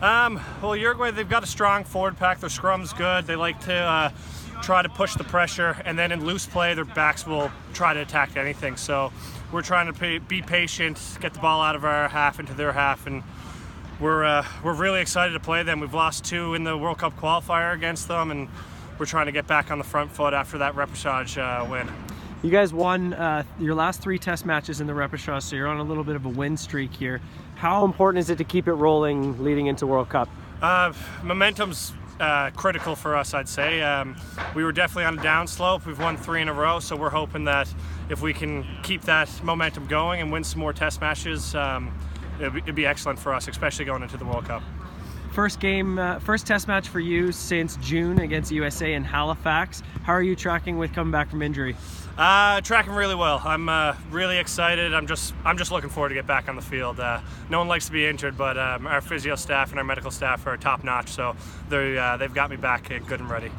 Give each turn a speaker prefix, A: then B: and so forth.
A: Um, well, Uruguay, they've got a strong forward pack. Their scrum's good. They like to uh, try to push the pressure, and then in loose play, their backs will try to attack anything. So we're trying to pay, be patient, get the ball out of our half into their half, and we're uh, we're really excited to play them. We've lost two in the World Cup qualifier against them, and we're trying to get back on the front foot after that repechage uh, win.
B: You guys won uh, your last three test matches in the repechage, so you're on a little bit of a win streak here. How important is it to keep it rolling leading into World Cup?
A: Uh, momentum's uh, critical for us, I'd say. Um, we were definitely on a downslope. We've won three in a row, so we're hoping that if we can keep that momentum going and win some more test matches, um, it'd, be, it'd, be, excellent for us, especially going into the World Cup.
B: First game, uh, first test match for you since June against USA in Halifax. How are you tracking with coming back from injury?
A: Uh, tracking really well. I'm uh, really excited. I'm just I'm just looking forward to get back on the field. Uh, no one likes to be injured, but um, our physio staff and our medical staff are top notch, so they uh, they've got me back good and ready.